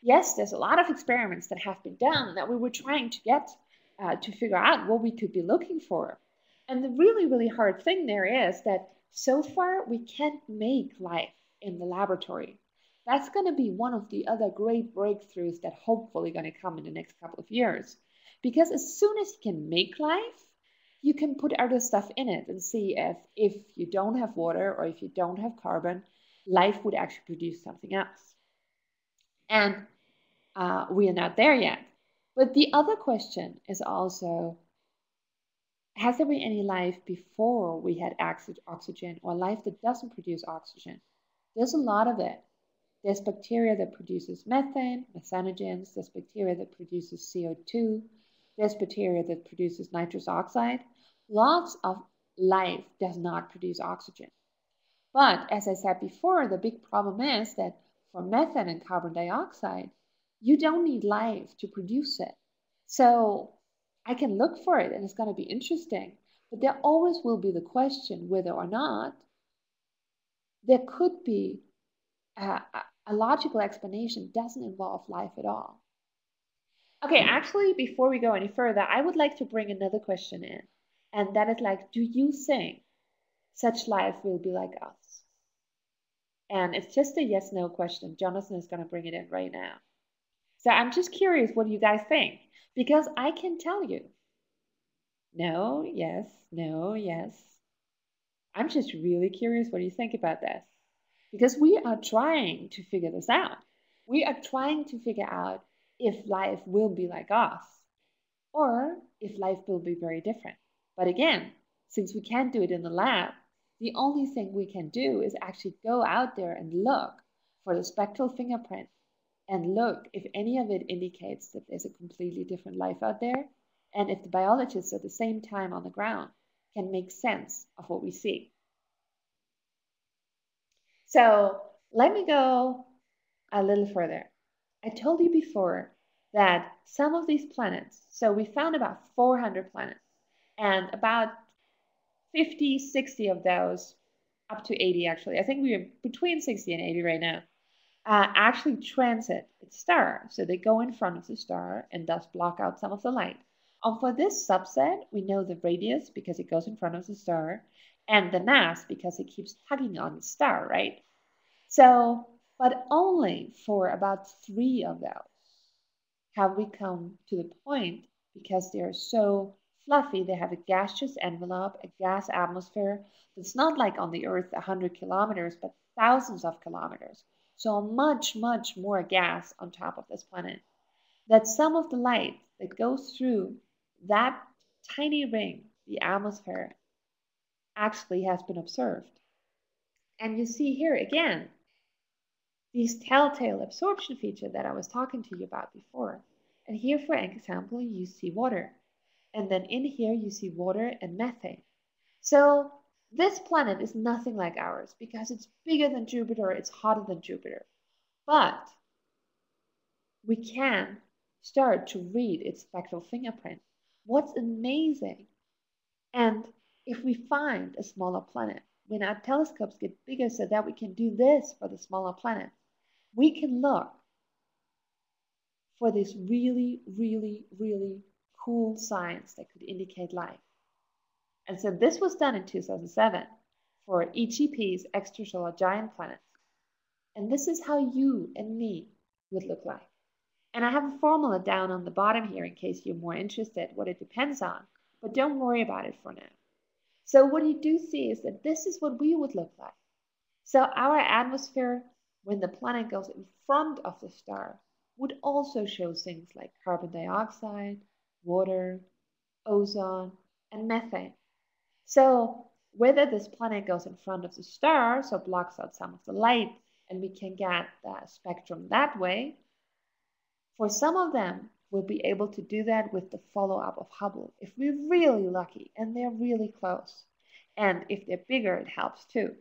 Yes, there's a lot of experiments that have been done that we were trying to get uh, to figure out what we could be looking for. And the really, really hard thing there is that so far we can't make life in the laboratory. That's going to be one of the other great breakthroughs that hopefully going to come in the next couple of years. Because as soon as you can make life, you can put other stuff in it and see if if you don't have water or if you don't have carbon, life would actually produce something else. And uh, we are not there yet. But the other question is also has there been any life before we had oxygen or life that doesn't produce oxygen? There's a lot of it. There's bacteria that produces methane, methanogens. There's bacteria that produces CO2. There's bacteria that produces nitrous oxide. Lots of life does not produce oxygen. But as I said before, the big problem is that for methane and carbon dioxide, you don't need life to produce it. So I can look for it and it's going to be interesting. But there always will be the question whether or not there could be a, a logical explanation doesn't involve life at all. Okay, hmm. actually, before we go any further, I would like to bring another question in. And that is like, do you think such life will be like us? And it's just a yes no question. Jonathan is going to bring it in right now. So I'm just curious what do you guys think because I can tell you no, yes, no, yes. I'm just really curious what do you think about this because we are trying to figure this out. We are trying to figure out if life will be like us or if life will be very different. But again, since we can't do it in the lab, the only thing we can do is actually go out there and look for the spectral fingerprint and look if any of it indicates that there's a completely different life out there and if the biologists at the same time on the ground can make sense of what we see. So let me go a little further. I told you before that some of these planets, so we found about 400 planets, and about 50, 60 of those, up to 80 actually, I think we're between 60 and 80 right now, uh, actually transit its star. So they go in front of the star and thus block out some of the light. And for this subset, we know the radius because it goes in front of the star, and the mass because it keeps tugging on the star, right? So, but only for about three of those have we come to the point because they are so fluffy. They have a gaseous envelope, a gas atmosphere. It's not like on the Earth 100 kilometers, but thousands of kilometers. So much, much more gas on top of this planet. That some of the light that goes through that tiny ring, the atmosphere, actually has been observed. And you see here again, these telltale absorption feature that I was talking to you about before. And here, for example, you see water. And then in here, you see water and methane. So this planet is nothing like ours because it's bigger than Jupiter, it's hotter than Jupiter. But we can start to read its spectral fingerprint. What's amazing, and if we find a smaller planet, when our telescopes get bigger so that we can do this for the smaller planets, we can look for this really, really, really cool signs that could indicate life. And so this was done in 2007 for EGP's extrasolar giant planets. And this is how you and me would look like. And I have a formula down on the bottom here in case you're more interested what it depends on, but don't worry about it for now. So what you do see is that this is what we would look like. So our atmosphere, when the planet goes in front of the star, would also show things like carbon dioxide, water, ozone, and methane. So whether this planet goes in front of the star, so blocks out some of the light, and we can get the spectrum that way, for some of them, we'll be able to do that with the follow-up of Hubble if we're really lucky and they're really close. And if they're bigger, it helps too.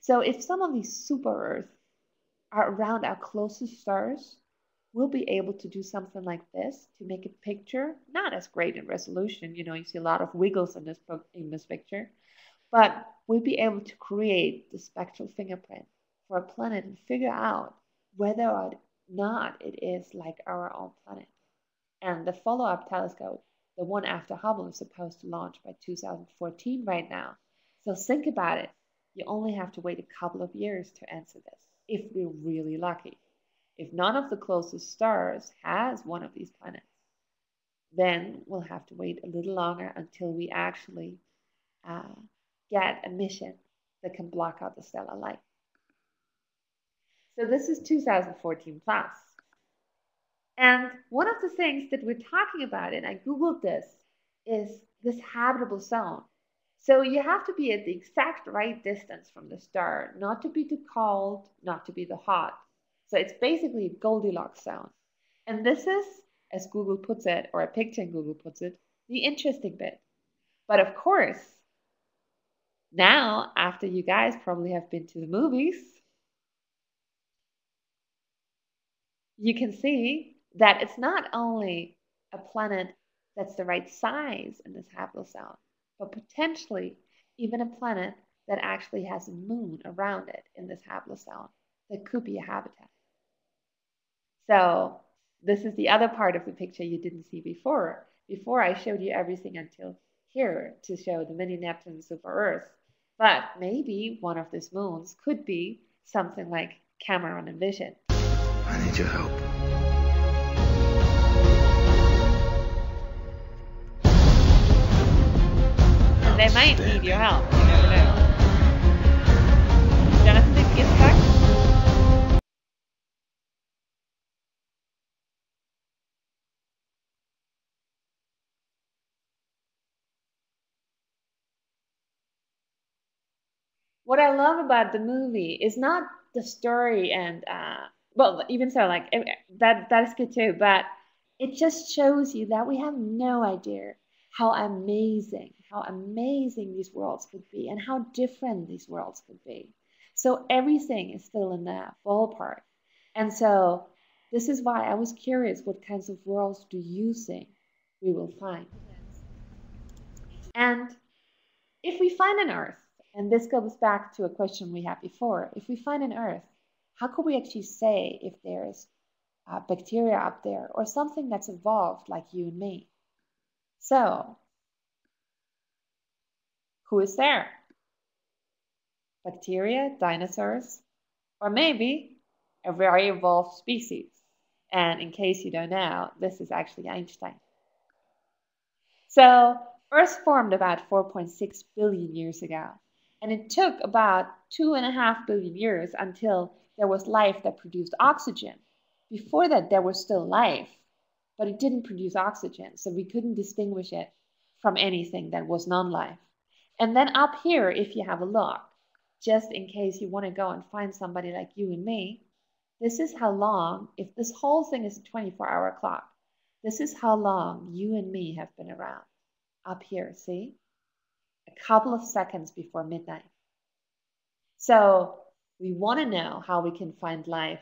So if some of these super Earths are around our closest stars, we'll be able to do something like this to make a picture, not as great in resolution, you know, you see a lot of wiggles in this, in this picture, but we'll be able to create the spectral fingerprint for a planet and figure out whether or not it is like our own planet. And the follow-up telescope, the one after Hubble, is supposed to launch by 2014 right now. So think about it. You only have to wait a couple of years to answer this, if we're really lucky. If none of the closest stars has one of these planets, then we'll have to wait a little longer until we actually uh, get a mission that can block out the stellar light. So this is 2014 plus. And one of the things that we're talking about, and I Googled this, is this habitable zone. So you have to be at the exact right distance from the star, not to be too cold, not to be too hot. So it's basically a Goldilocks zone. And this is, as Google puts it, or a picture in Google puts it, the interesting bit. But of course, now, after you guys probably have been to the movies, you can see that it's not only a planet that's the right size in this zone, but potentially even a planet that actually has a moon around it in this zone that could be a habitat. So this is the other part of the picture you didn't see before. Before I showed you everything until here to show the mini Neptune super Earth. But maybe one of these moons could be something like Cameron envisioned. I need your help. And they might need your help. What I love about the movie is not the story and uh, well, even so, like that that is good too. But it just shows you that we have no idea how amazing, how amazing these worlds could be, and how different these worlds could be. So everything is still in that ballpark. And so this is why I was curious: what kinds of worlds do you think we will find? And if we find an Earth, and this goes back to a question we had before, if we find an Earth how could we actually say if there's uh, bacteria up there or something that's evolved like you and me? So, who is there? Bacteria, dinosaurs, or maybe a very evolved species. And in case you don't know, this is actually Einstein. So, Earth formed about 4.6 billion years ago. And it took about two and a half billion years until there was life that produced oxygen. Before that, there was still life, but it didn't produce oxygen, so we couldn't distinguish it from anything that was non life. And then up here, if you have a look, just in case you want to go and find somebody like you and me, this is how long, if this whole thing is a 24 hour clock, this is how long you and me have been around. Up here, see? A couple of seconds before midnight. So we want to know how we can find life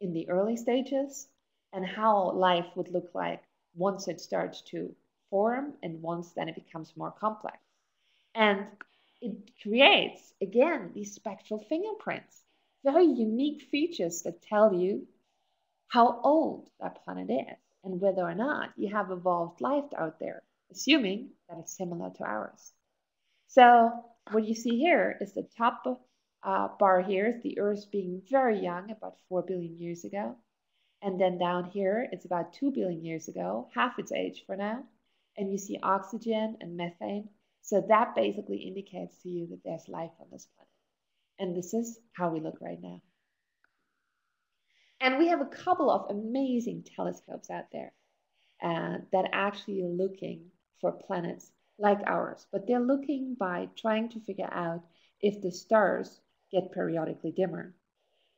in the early stages and how life would look like once it starts to form and once then it becomes more complex. And it creates, again, these spectral fingerprints, very unique features that tell you how old that planet is and whether or not you have evolved life out there, assuming that it's similar to ours. So, what you see here is the top uh, bar here is the Earth being very young, about 4 billion years ago. And then down here, it's about 2 billion years ago, half its age for now. And you see oxygen and methane. So that basically indicates to you that there's life on this planet. And this is how we look right now. And we have a couple of amazing telescopes out there uh, that actually are looking for planets like ours, but they're looking by trying to figure out if the stars get periodically dimmer.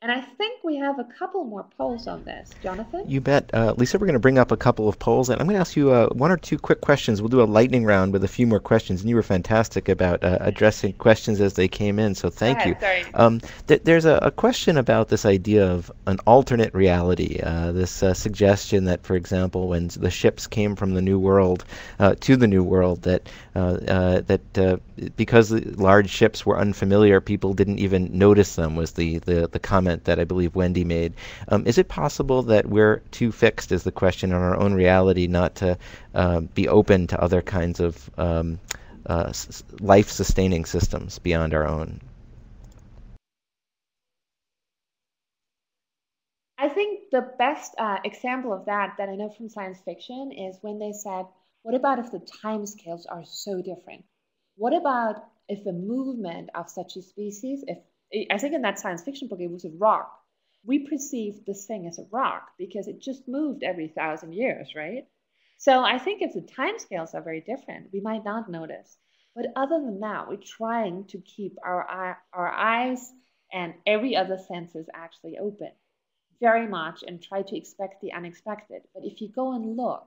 And I think we have a couple more polls on this. Jonathan? You bet. Uh, Lisa, we're going to bring up a couple of polls, and I'm going to ask you uh, one or two quick questions. We'll do a lightning round with a few more questions, and you were fantastic about uh, addressing questions as they came in, so thank ahead, you. Sorry. Um, th- there's a, a, question about this idea of an alternate reality, uh, this uh, suggestion that, for example, when the ships came from the New World uh, to the New World, that, that because large ships were unfamiliar, people didn't even notice them, was the, the, the comment comment that I believe Wendy made. Um, is it possible that we're too fixed, is the question, on our own reality, not to uh, be open to other kinds of um, uh, life sustaining systems beyond our own? I think the best uh, example of that that I know from science fiction is when they said, what about if the time scales are so different? What about if the movement of such a species, if I think in that science fiction book, it was a rock. We perceive this thing as a rock because it just moved every thousand years, right? So I think if the timescales are very different, we might not notice. But other than that, we're trying to keep our eye, our eyes and every other senses actually open very much and try to expect the unexpected. But if you go and look,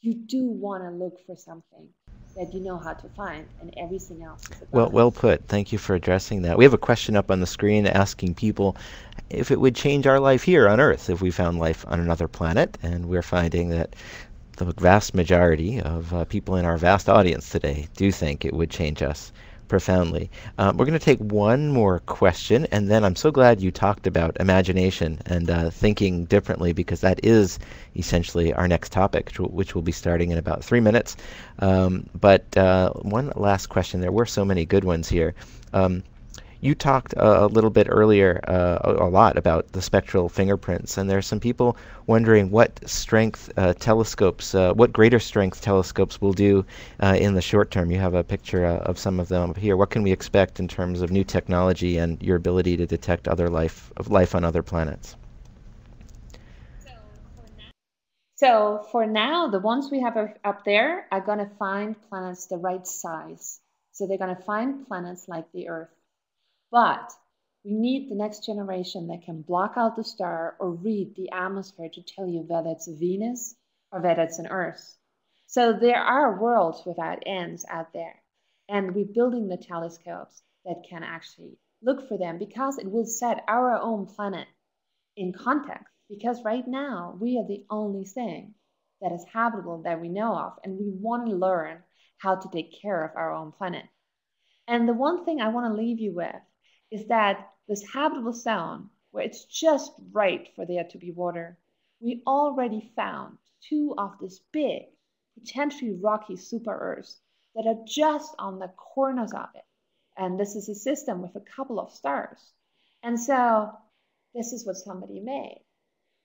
you do want to look for something that you know how to find, and everything else is well, well put. Thank you for addressing that. We have a question up on the screen asking people if it would change our life here on Earth if we found life on another planet, and we're finding that the vast majority of uh, people in our vast audience today do think it would change us profoundly. Um, we're going to take one more question, and then I'm so glad you talked about imagination and uh, thinking differently because that is essentially our next topic, which will be starting in about three minutes. Um, but uh, one last question. There were so many good ones here. Um, you talked uh, a little bit earlier, uh, a, lot about the spectral fingerprints, and there are some people wondering what strength uh, telescopes, uh, what greater strength telescopes will do uh, in the short term. You have a picture uh, of some of them here. What can we expect in terms of new technology and your ability to detect other life, of life on other planets? So for now, the ones we have up there are going to find planets the right size. So they're going to find planets like the Earth but we need the next generation that can block out the star or read the atmosphere to tell you whether it's Venus or whether it's an Earth. So there are worlds without ends out there. And we're building the telescopes that can actually look for them because it will set our own planet in context. Because right now, we are the only thing that is habitable that we know of. And we want to learn how to take care of our own planet. And the one thing I want to leave you with is that this habitable zone, where it's just right for there to be water, we already found two of these big, potentially rocky super Earths that are just on the corners of it. And this is a system with a couple of stars. And so this is what somebody made.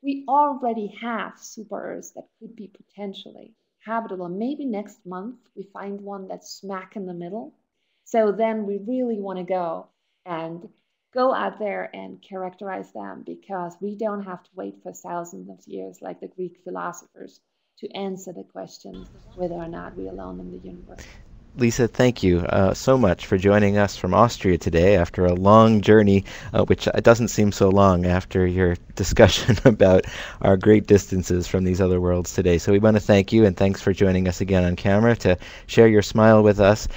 We already have super Earths that could be potentially habitable. Maybe next month we find one that's smack in the middle. So then we really want to go and go out there and characterize them because we don't have to wait for thousands of years like the Greek philosophers to answer the question whether or not we're alone in the universe. Lisa, thank you uh, so much for joining us from Austria today after a long journey, uh, which doesn't seem so long after your discussion about our great distances from these other worlds today. So we want to thank you and thanks for joining us again on camera to share your smile with us.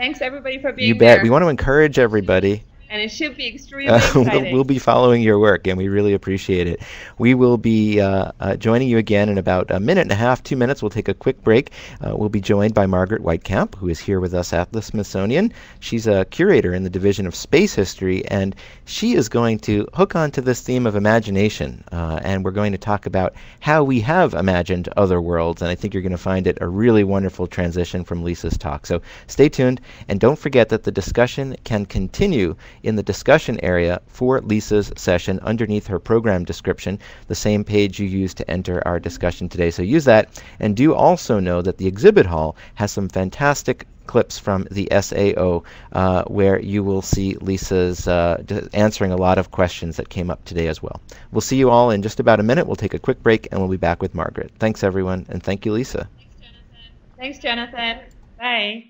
Thanks everybody for being here. You bet. There. We want to encourage everybody and it should be extremely exciting. we'll be following your work, and we really appreciate it. We will be uh, uh, joining you again in about a minute and a half, two minutes. We'll take a quick break. Uh, we'll be joined by Margaret Weitekamp, who is here with us at the Smithsonian. She's a curator in the Division of Space History, and she is going to hook onto this theme of imagination, uh, and we're going to talk about how we have imagined other worlds. And I think you're going to find it a really wonderful transition from Lisa's talk. So stay tuned, and don't forget that the discussion can continue in the discussion area for Lisa's session underneath her program description, the same page you used to enter our discussion today. So use that. And do also know that the exhibit hall has some fantastic clips from the SAO uh, where you will see Lisa's uh, answering a lot of questions that came up today as well. We'll see you all in just about a minute. We'll take a quick break and we'll be back with Margaret. Thanks, everyone, and thank you, Lisa. Thanks, Jonathan. Thanks, Jonathan. Bye.